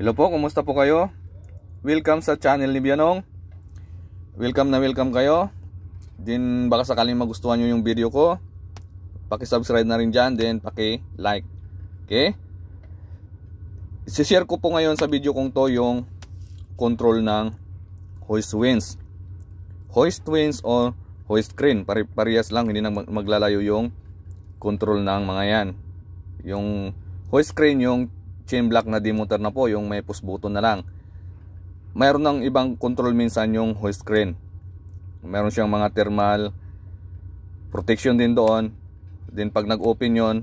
Hello po, kumusta po kayo? Welcome sa channel ni Bianong. Welcome na welcome kayo. Din baka sakaling magustuhan nyo yung video ko, paki-subscribe na rin dyan, then paki-like. Okay? Isishare ko po ngayon sa video kong to yung control ng hoist winds. Hoist winds o hoist crane, pare parehas lang, hindi na maglalayo yung control ng mga yan. Yung hoist crane, yung chain block na demotor na po, yung may push button na lang. Mayroon ng ibang control minsan yung hoist crane. Meron siyang mga thermal protection din doon. Then pag nag-open yon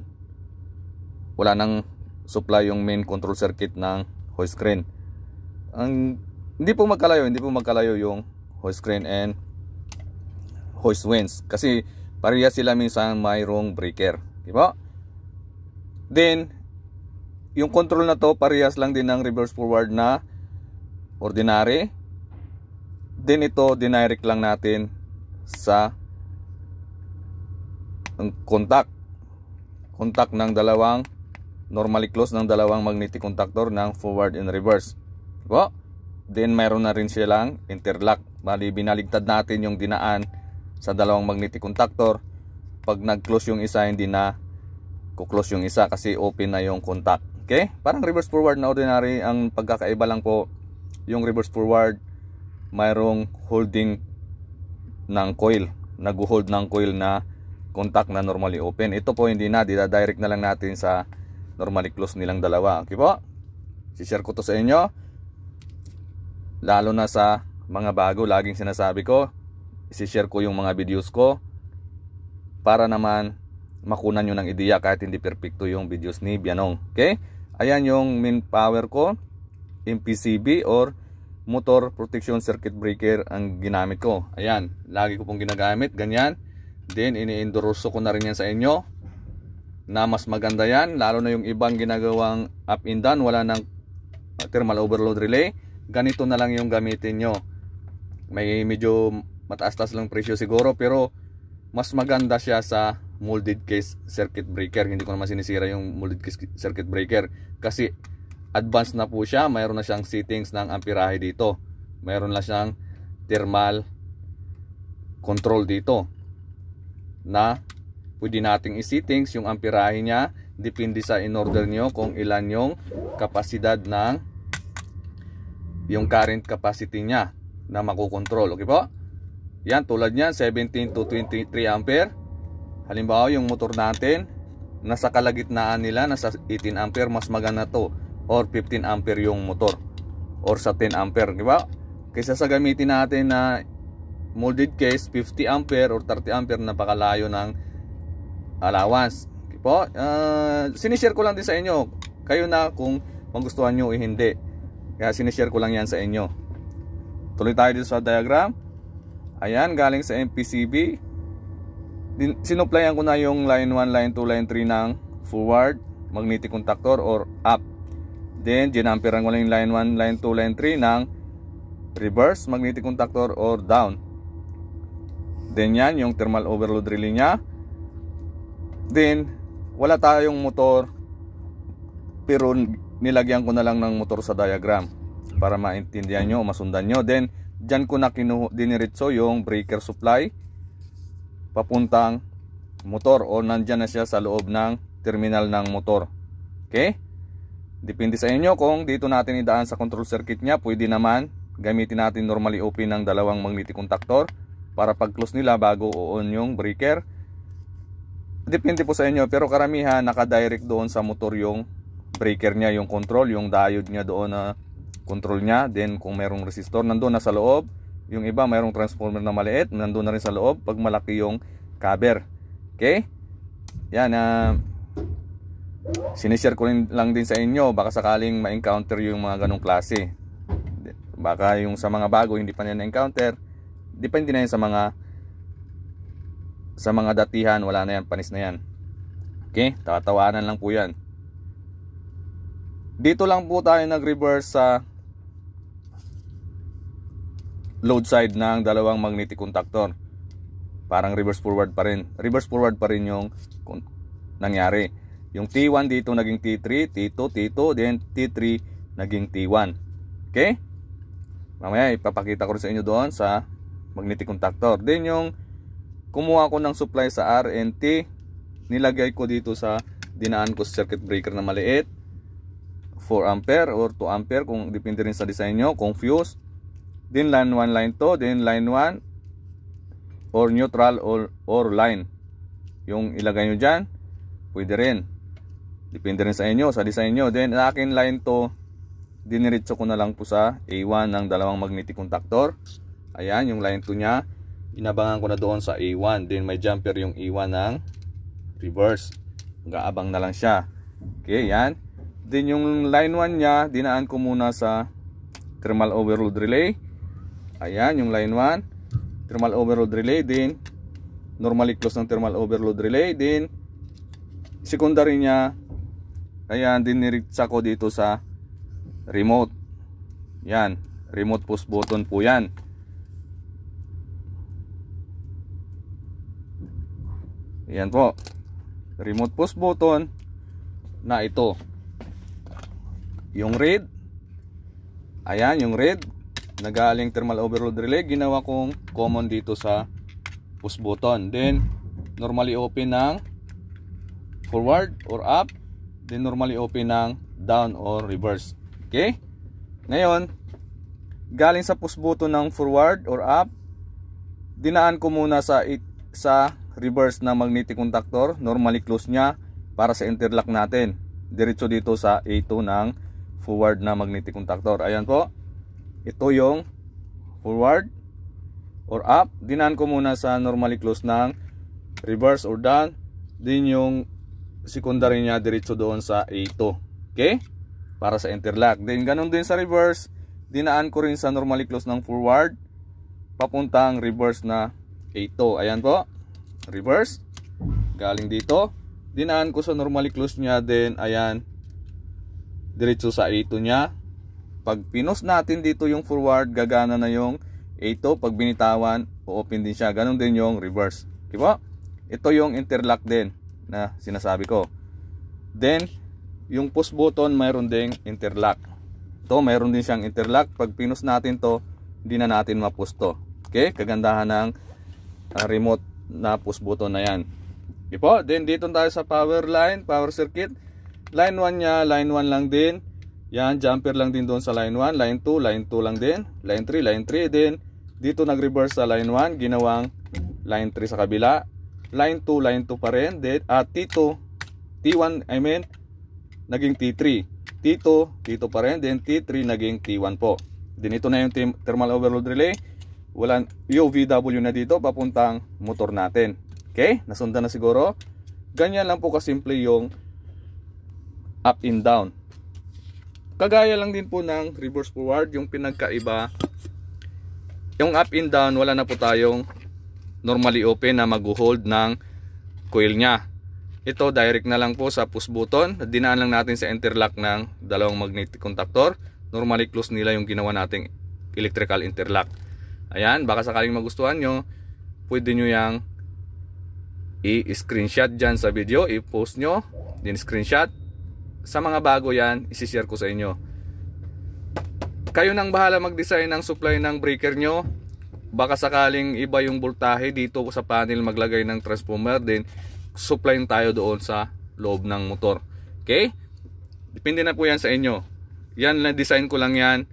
wala nang supply yung main control circuit ng hoist crane. Ang hindi po magkalayo, hindi po magkalayo yung hoist crane and hoist winds kasi pareha sila minsan mayroong breaker, di ba? Then yung control na to parehas lang din ng reverse forward na ordinary. Then ito dinirect lang natin sa contact. Contact ng dalawang normally close ng dalawang magnetic contactor ng forward and reverse. Diba? Then mayroon na rin silang interlock. Bali binaligtad natin yung dinaan sa dalawang magnetic contactor. Pag nag-close yung isa hindi na kuklose yung isa kasi open na yung contact. Okay? Parang reverse forward na ordinary. Ang pagkakaiba lang po, yung reverse forward, mayroong holding ng coil. Nag-hold ng coil na contact na normally open. Ito po hindi na, direct na lang natin sa normally close nilang dalawa. Okay po? Si-share ko to sa inyo. Lalo na sa mga bago, laging sinasabi ko, isi-share ko yung mga videos ko para naman makunan nyo ng ideya kahit hindi perfecto yung videos ni Bianong. Okay? Ayan yung main power ko. MPCB or motor protection circuit breaker ang ginamit ko. Ayan, lagi ko pong ginagamit. Ganyan. Then, ini-endorso ko na rin yan sa inyo na mas maganda yan. Lalo na yung ibang ginagawang up and down. Wala nang thermal overload relay. Ganito na lang yung gamitin nyo. May medyo mataas-taas lang presyo siguro pero mas maganda siya sa molded case circuit breaker. Hindi ko naman sinisira yung molded case circuit breaker. Kasi advanced na po siya. Mayroon na siyang settings ng amperahe dito. Mayroon na siyang thermal control dito na pwede nating i-settings. Yung amperahe niya depende sa in-order nyo kung ilan yung kapasidad ng yung current capacity niya na makokontrol. Okay po? Yan tulad niyan 17 to 23 ampere Halimbawa yung motor natin, nasa kalagitnaan nila, nasa 18 ampere, mas maganda to. Or 15 ampere yung motor. Or sa 10 ampere, di ba? Kaysa sa gamitin natin na molded case, 50 ampere or 30 ampere, napakalayo ng allowance. Okay po? Uh, sinishare ko lang din sa inyo. Kayo na kung magustuhan nyo o hindi. Kaya sinishare ko lang yan sa inyo. Tuloy tayo dito sa diagram. Ayan, galing sa MPCB sinuplayan ko na yung line 1, line 2, line 3 ng forward magnetic contactor or up. Then, ginamperan ko lang yung line 1, line 2, line 3 ng reverse magnetic contactor or down. Then yan, yung thermal overload relay niya. Then, wala tayong motor pero nilagyan ko na lang ng motor sa diagram para maintindihan nyo, masundan nyo. Then, dyan ko na kinuha, diniritso yung breaker supply papuntang motor o nandyan na siya sa loob ng terminal ng motor. Okay? Depende sa inyo kung dito natin idaan sa control circuit niya, pwede naman gamitin natin normally open ng dalawang magnetic contactor para pag close nila bago on yung breaker. Depende po sa inyo pero karamihan naka-direct doon sa motor yung breaker niya, yung control, yung diode niya doon na control niya. Then kung merong resistor nandoon na sa loob, yung iba mayroong transformer na maliit, nandoon na rin sa loob pag malaki yung cover. Okay? Yan uh, sinishare ko rin lang din sa inyo baka sakaling ma-encounter yung mga ganong klase. Baka yung sa mga bago hindi pa nila na-encounter. Depende na yan sa mga sa mga datihan, wala na yan, panis na yan. Okay? Tatawanan lang po yan. Dito lang po tayo nag-reverse sa load side ng dalawang magnetic contactor. Parang reverse forward pa rin. Reverse forward pa rin yung nangyari. Yung T1 dito naging T3, T2, T2, then T3, naging T1. Okay? Mamaya ipapakita ko rin sa inyo doon sa magnetic contactor. Then yung kumuha ko ng supply sa RNT, nilagay ko dito sa dinaan ko sa circuit breaker na maliit. 4 ampere or 2 ampere kung depende rin sa design nyo, kung fuse. Then line 1, line 2, then line 1 or neutral or, or line. Yung ilagay nyo dyan, pwede rin. Depende rin sa inyo, sa design nyo. Then akin line 2, diniritso ko na lang po sa A1 ng dalawang magnetic contactor. Ayan, yung line 2 niya. Inabangan ko na doon sa A1. Then may jumper yung A1 ng reverse. Gaabang na lang siya. Okay, yan. Then yung line 1 niya, dinaan ko muna sa thermal overload relay. Ayan, yung line 1. Thermal overload relay. Then, normally close ng thermal overload relay. Then, secondary niya, ayan, diniritsa ko dito sa remote. Yan, remote push button po yan. Yan po. Remote push button na ito yung red ayan yung red nagaling thermal overload relay ginawa kong common dito sa push button then normally open ng forward or up then normally open ng down or reverse. Okay? Ngayon galing sa push button ng forward or up dinaan ko muna sa it, sa reverse na magnetic contactor normally close nya para sa interlock natin. Diretso dito sa A2 ng forward na magnetic contactor. Ayan po. Ito yung forward or up. Dinan ko muna sa normally close ng reverse or down. Din yung secondary niya diretso doon sa A2. Okay? Para sa interlock. Then ganun din sa reverse. Dinaan ko rin sa normally close ng forward. Papuntang reverse na A2. Ayan po. Reverse. Galing dito. Dinaan ko sa normally close niya. Then ayan diretso sa A2 niya. Pag pinos natin dito yung forward, gagana na yung A2. Pag binitawan, open din siya. Ganon din yung reverse. Diba? Ito yung interlock din na sinasabi ko. Then, yung push button mayroon ding interlock. Ito, mayroon din siyang interlock. Pag pinos natin to, hindi na natin mapush to. Okay? Kagandahan ng uh, remote na push button na yan. Okay po? Then, dito tayo sa power line, power circuit. Line 1 niya, line 1 lang din. Yan, jumper lang din doon sa line 1. Line 2, line 2 lang din. Line 3, line 3 din. Dito nag-reverse sa line 1, ginawang line 3 sa kabila. Line 2, line 2 pa rin. Then, at T2, T1, I mean, naging T3. T2, T2 pa rin. Then, T3, naging T1 po. Then, ito na yung thermal overload relay. Walang UVW na dito, papuntang motor natin. Okay? Nasundan na siguro. Ganyan lang po kasimple yung up and down. Kagaya lang din po ng reverse forward, yung pinagkaiba, yung up and down, wala na po tayong normally open na mag-hold ng coil nya. Ito direct na lang po sa push button. Dinaan lang natin sa interlock ng dalawang magnetic contactor. Normally close nila yung ginawa nating electrical interlock. Ayan, baka sakaling magustuhan nyo, pwede nyo yung i-screenshot dyan sa video, i-post nyo, din screenshot, sa mga bago yan, isi-share ko sa inyo. Kayo nang bahala mag-design ng supply ng breaker nyo. Baka sakaling iba yung voltahe dito sa panel maglagay ng transformer din supply tayo doon sa loob ng motor. Okay? Depende na po yan sa inyo. Yan na design ko lang yan.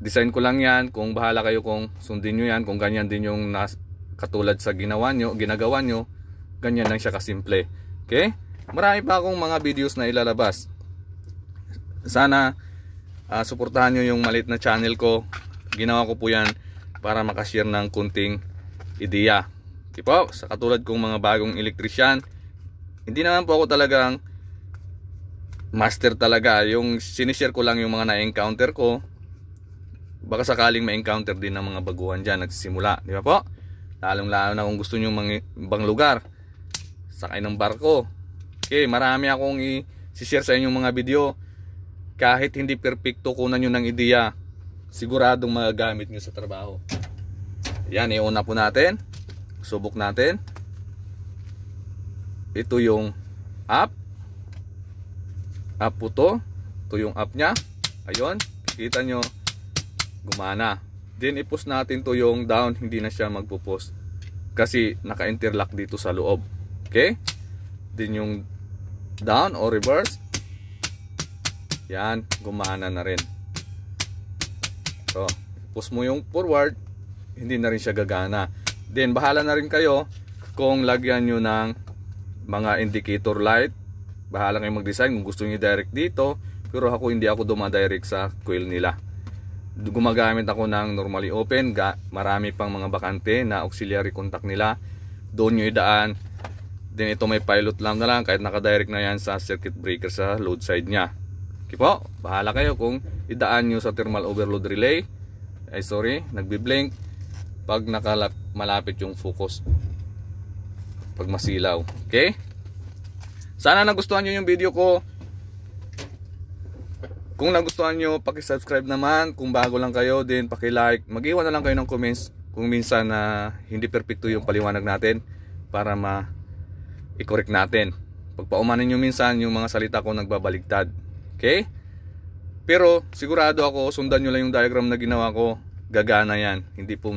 Design ko lang yan. Kung bahala kayo kung sundin nyo yan. Kung ganyan din yung nas katulad sa ginawa nyo, ginagawa nyo. Ganyan lang siya kasimple. Okay? Marami pa akong mga videos na ilalabas. Sana uh, suportahan nyo yung malit na channel ko. Ginawa ko po yan para makashare ng kunting ideya. Okay po, sa katulad kong mga bagong elektrisyan hindi naman po ako talagang master talaga. Yung sinishare ko lang yung mga na-encounter ko. Baka sakaling ma-encounter din ng mga baguhan dyan nagsisimula. Di ba po? Lalong lalo na kung gusto nyo mga ibang lugar. Sakay ng barko Okay, marami akong i-share sa inyong mga video. Kahit hindi perfecto kunan nyo ng ideya, siguradong magagamit nyo sa trabaho. Yan, iuna po natin. Subok natin. Ito yung up. Up po to. Ito yung up niya. Ayun. Kita nyo. Gumana. Then i-post natin to yung down. Hindi na siya magpo-post. Kasi naka-interlock dito sa loob. Okay? Then yung down or reverse. Yan. Gumana na rin. So, post mo yung forward. Hindi na rin siya gagana. Then bahala na rin kayo kung lagyan nyo ng mga indicator light bahala kayo mag-design kung gusto niyo direct dito pero ako hindi ako dumadirect sa coil nila gumagamit ako ng normally open marami pang mga bakante na auxiliary contact nila doon nyo idaan din ito may pilot lang na lang kahit nakadirect na yan sa circuit breaker sa load side nya okay po bahala kayo kung idaan nyo sa thermal overload relay ay sorry nagbi-blink pag nakalap malapit yung focus pag masilaw. Okay? Sana nagustuhan nyo yung video ko. Kung nagustuhan nyo, paki-subscribe naman. Kung bago lang kayo, din paki-like. Mag-iwan na lang kayo ng comments kung minsan na uh, hindi perfecto yung paliwanag natin para ma i-correct natin. Pagpaumanan nyo minsan yung mga salita ko nagbabaligtad. Okay? Pero sigurado ako, sundan nyo lang yung diagram na ginawa ko. Gagana yan. Hindi po,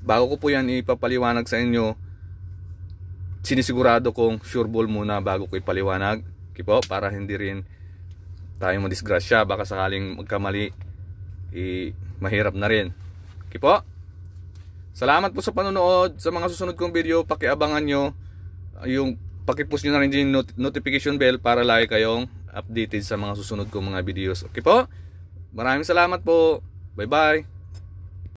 bago ko po yan ipapaliwanag sa inyo, sinisigurado kong sure ball muna bago ko ipaliwanag. Kipo, para hindi rin tayo madisgrasya. Baka sakaling magkamali, i mahirap na rin. Kipo, salamat po sa panonood. Sa mga susunod kong video, pakiabangan nyo yung pakipush nyo na rin yung not notification bell para lagi kayong updated sa mga susunod kong mga videos. Okay po? Maraming salamat po. Bye bye.